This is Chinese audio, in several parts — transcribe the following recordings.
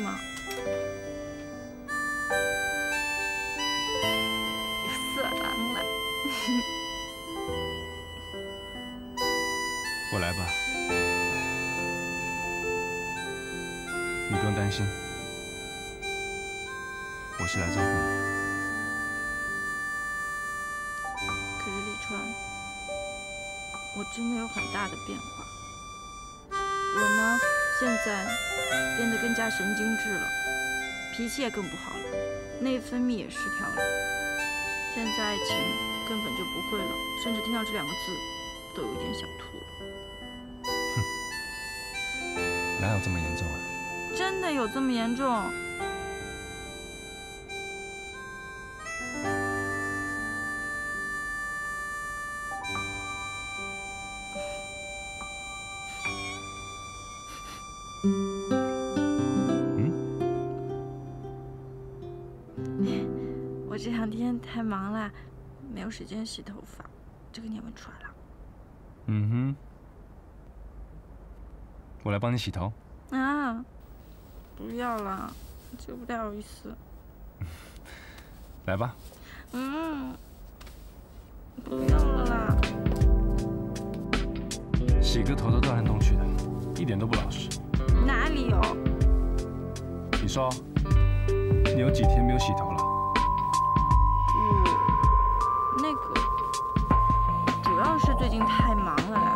吗？有色狼来。我来吧，你不用担心，我是来照顾你。可是李川，我真的有很大的变化。我呢，现在变得更加神经质了，脾气也更不好了，内分泌也失调了。现在爱情根本就不会了，甚至听到这两个字都有点想吐了。哪有这么严重啊？真的有这么严重？这两天太忙了，没有时间洗头发，这个你也闻出来了。嗯哼，我来帮你洗头。啊，不要了，就不太好意思。来吧，嗯，不要了啦。洗个头都动来动去的，一点都不老实。哪里有？你说，你有几天没有洗头主要是最近太忙了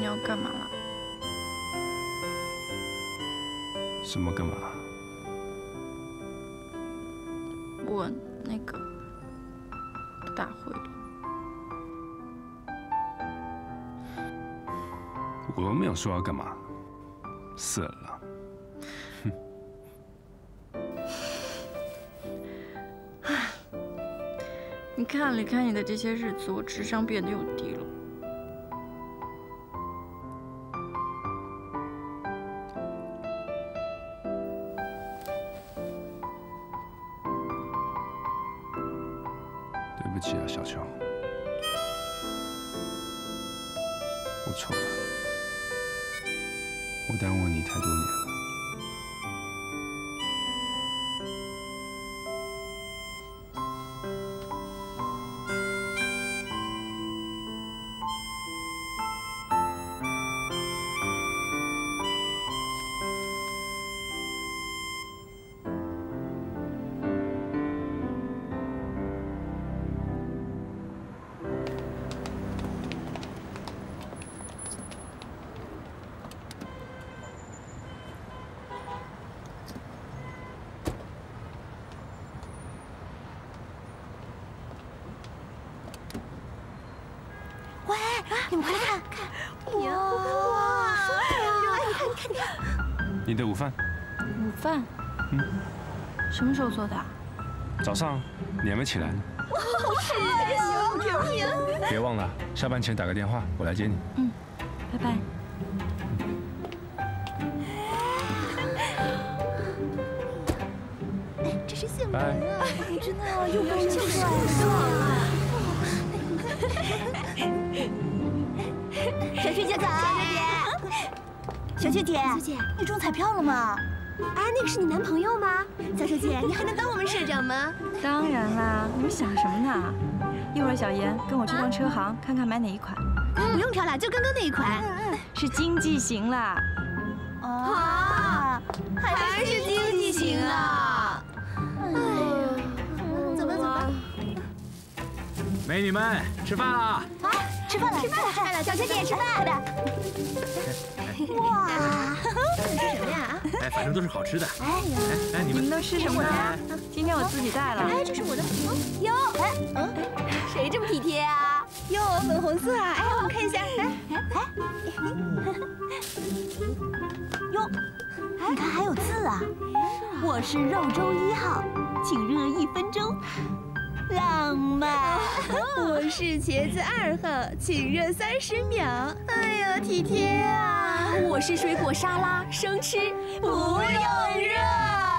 你要干嘛了？什么干嘛？我那个大会里，我又没有说要干嘛。色狼，你看离开你的这些日子，我智商变得又低了。你们快来看，看，哇哇，你看，你看，你看，你的午饭，午饭，嗯，什么时候做的？早上你还没起来呢。好吃呀，别忘了下班前打个电话，我来接你。嗯，拜拜。哎，这是杏仁拜，真的啊，又高又帅啊！小雀姐早，小雀姐，小雀姐，你中彩票了吗？哎，那个是你男朋友吗？小秋姐，你还能当我们社长吗？当然啦，你们想什么呢？一会儿小妍跟我去趟车行，看看买哪一款。不用挑了，就刚刚那一款。是经济型啦。啊，还是经济型啊！哎呀，走吧走吧。美女们，吃饭啦！啊，吃饭了，吃饭了，吃饭了，小秋姐吃饭的。哇，吃什么呀？哎，反正都是好吃的。哎呀，哎，你们都吃什么呀？今天我自己带了。哎，这是我的哟，哎，嗯，谁这么体贴啊？哟，粉红色啊！哎，我们看一下，来，哎，哟，你看还有字啊！我是肉粥一号，请热一分钟。浪漫。我是茄子二号，请热三十秒。哎呀，体贴啊！我是水果沙拉，生吃不用热。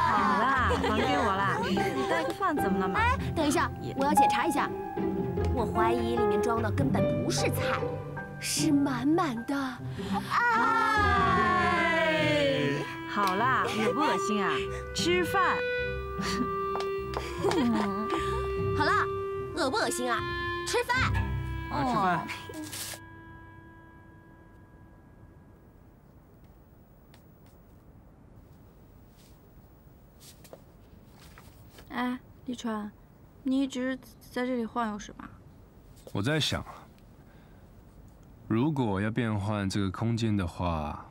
好啦，还给我啦。你带个饭怎么了嘛？哎，等一下，我要检查一下。我怀疑里面装的根本不是菜，是满满的爱。好啦，恶不恶心啊？吃饭。好了，恶不恶心啊？吃饭。啊，吃饭。哎，立川，你一直在这里晃悠什么？我在想，如果要变换这个空间的话，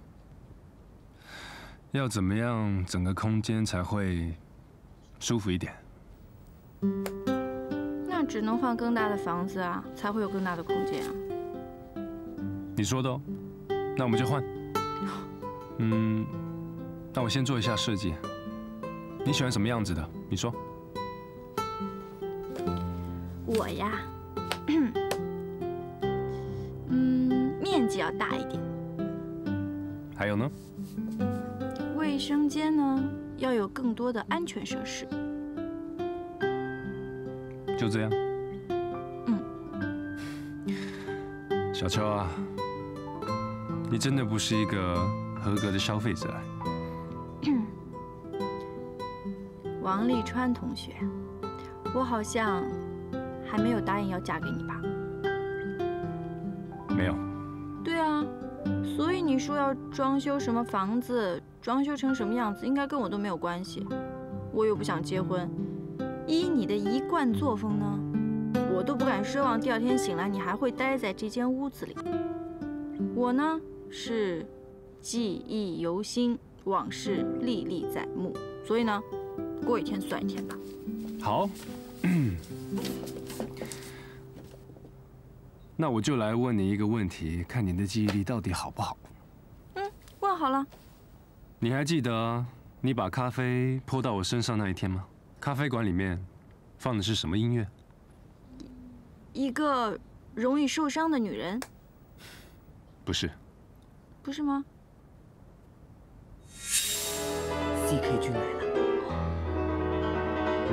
要怎么样整个空间才会舒服一点？那只能换更大的房子啊，才会有更大的空间啊。你说的哦，那我们就换。嗯，那我先做一下设计。你喜欢什么样子的？你说。我呀，嗯，面积要大一点。还有呢？卫生间呢，要有更多的安全设施。就这样。嗯。小秋啊，你真的不是一个合格的消费者。王立川同学，我好像还没有答应要嫁给你吧？没有。对啊，所以你说要装修什么房子，装修成什么样子，应该跟我都没有关系。我又不想结婚。依你的一贯作风呢，我都不敢奢望第二天醒来你还会待在这间屋子里。我呢是记忆犹新，往事历历在目，所以呢，过一天算一天吧。好，那我就来问你一个问题，看你的记忆力到底好不好。嗯，问好了。你还记得你把咖啡泼到我身上那一天吗？咖啡馆里面放的是什么音乐？一个容易受伤的女人。不是。不是吗？CK 君来了。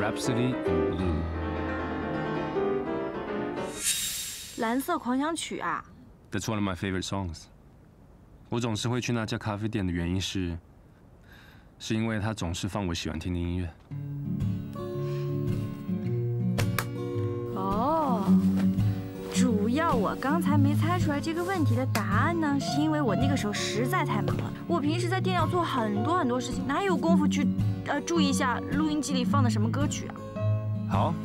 Rhapsody in Blue。蓝色狂想曲啊。That's one of my favorite songs。我总是会去那家咖啡店的原因是，是因为他总是放我喜欢听的音乐。我刚才没猜出来这个问题的答案呢，是因为我那个时候实在太忙了。我平时在店要做很多很多事情，哪有功夫去呃注意一下录音机里放的什么歌曲啊？好，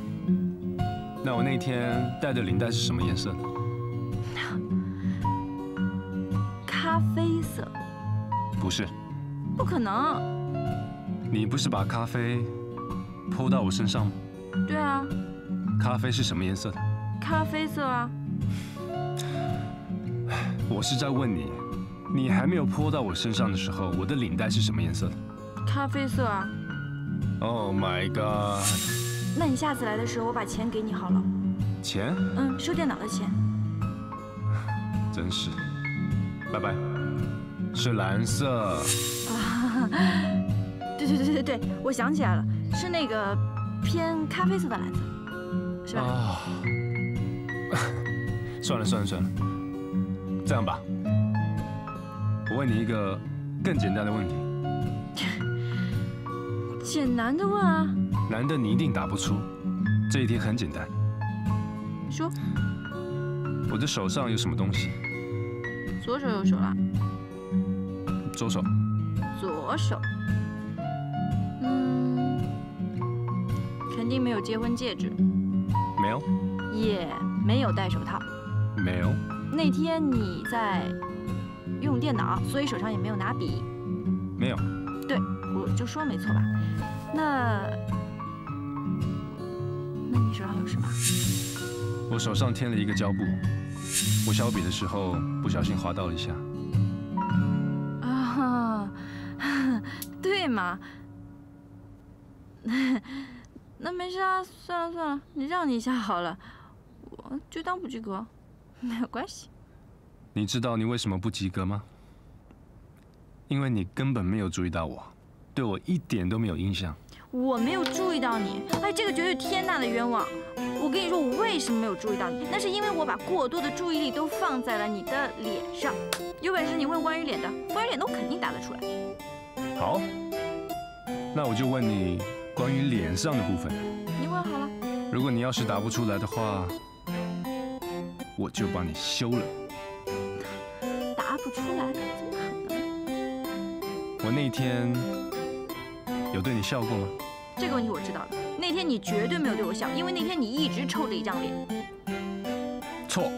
那我那天戴的领带是什么颜色的？咖啡色。不是。不可能。你不是把咖啡泼到我身上吗？对啊。咖啡是什么颜色的？咖啡色啊！我是在问你，你还没有泼到我身上的时候，我的领带是什么颜色的？咖啡色啊！Oh my god！那你下次来的时候，我把钱给你好了。钱？嗯，修电脑的钱。真是，拜拜。是蓝色。啊！对对对对对，我想起来了，是那个偏咖啡色的蓝色，是吧？啊！算了算了算了，这样吧，我问你一个更简单的问题。简单的问啊？难的你一定答不出，这一题很简单。说。我的手上有什么东西？左手右手啦？左手。左手。嗯，肯定没有结婚戒指。没有。也没有戴手套。没有。那天你在用电脑，所以手上也没有拿笔。没有。对，我就说没错吧？那，那你手上有什么？我手上添了一个胶布，我削笔的时候不小心划到了一下。啊，对嘛？那没事啊，算了算了，你让你一下好了，我就当不及格，没有关系。你知道你为什么不及格吗？因为你根本没有注意到我，对我一点都没有印象。我没有注意到你，哎，这个绝对天大的冤枉！我跟你说，我为什么没有注意到你？那是因为我把过多的注意力都放在了你的脸上。有本事你问关于脸的，关于脸的我肯定答得出来。好，那我就问你关于脸上的部分。你问好了。如果你要是答不出来的话，我就把你休了。答不出来，怎么可能？我那天。有对你笑过吗？这个问题我知道了。那天你绝对没有对我笑，因为那天你一直臭着一张脸。错。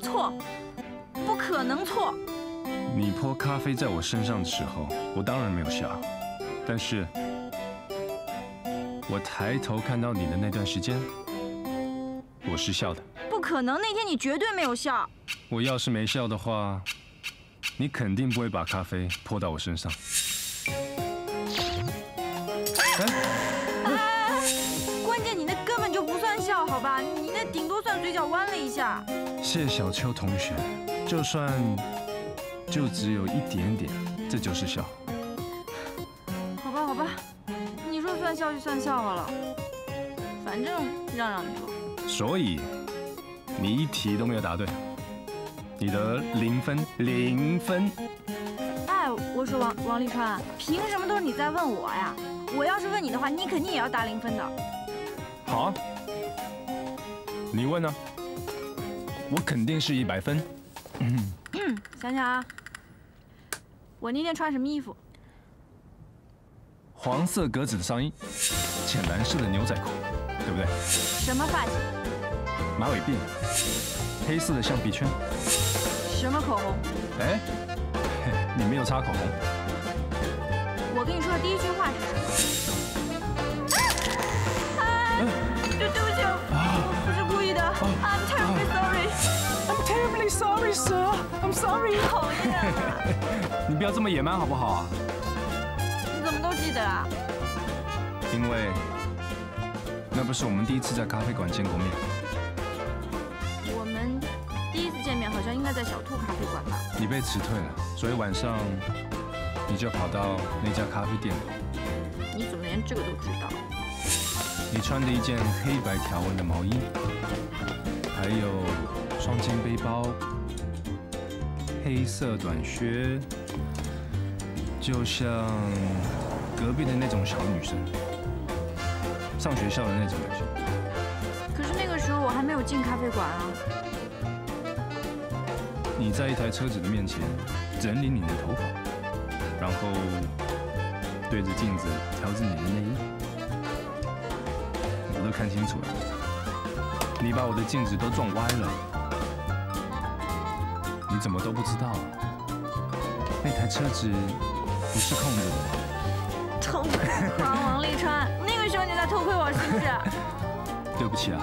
错。不可能错。你泼咖啡在我身上的时候，我当然没有笑。但是，我抬头看到你的那段时间，我是笑的。不可能，那天你绝对没有笑。我要是没笑的话，你肯定不会把咖啡泼到我身上。关键你那根本就不算笑好吧，你那顶多算嘴角弯了一下。谢小秋同学，就算就只有一点点，这就是笑。好吧，好吧，你说算笑就算笑好了，反正让让你说。所以你一题都没有答对，你得零分，零分。哎，我说王王立川，凭什么都是你在问我呀？我要是问你的话，你肯定也要答零分的。好啊。你问呢？我肯定是一百分。嗯，想想啊，我那天穿什么衣服？黄色格子的上衣，浅蓝色的牛仔裤，对不对？什么发型？马尾辫，黑色的橡皮圈。什么口红？哎，你没有擦口红。我跟你说的第一句话是什么？啊！对对不起，我不是故意的。I'm terribly sorry. I'm terribly sorry, sir. I'm sorry. 讨厌！你不要这么野蛮好不好啊？你怎么都记得啊？因为那不是我们第一次在咖啡馆见过面。在小兔咖啡馆吧？你被辞退了，所以晚上你就跑到那家咖啡店。你怎么连这个都知道？你穿着一件黑白条纹的毛衣。还有双肩背包、黑色短靴，就像隔壁的那种小女生，上学校的那种感觉。可是那个时候我还没有进咖啡馆啊。你在一台车子的面前整理你的头发，然后对着镜子调整你的内衣，我都看清楚了。你把我的镜子都撞歪了，你怎么都不知道？那台车子不是空着的吗？偷窥狂王立川，那个时候你在偷窥我是不是？对不起啊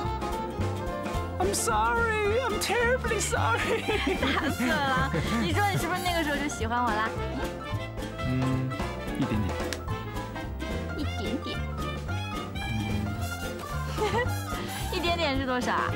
，I'm sorry, I'm terribly sorry。大色狼，你说你是不是那个时候就喜欢我啦？嗯，一点点。一点点。一点点是多少啊？